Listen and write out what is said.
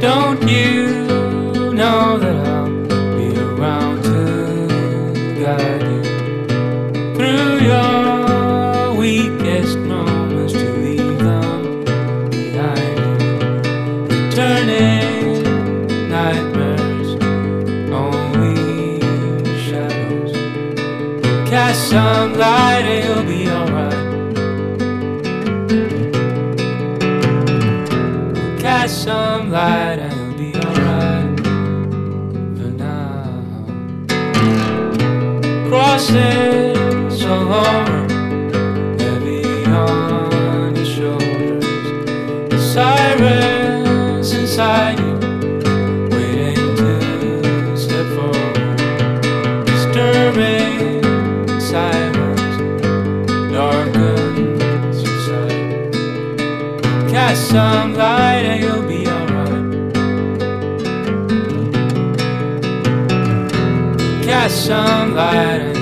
Don't you know that I'll be around to guide you through your weakest moments to leave them behind you? Returning nightmares, only shadows. Cast some light you'll be alright. Some light and you'll be alright for now. Crossing so long, heavy on your shoulders. The sirens inside you, some light and you'll be alright. Some light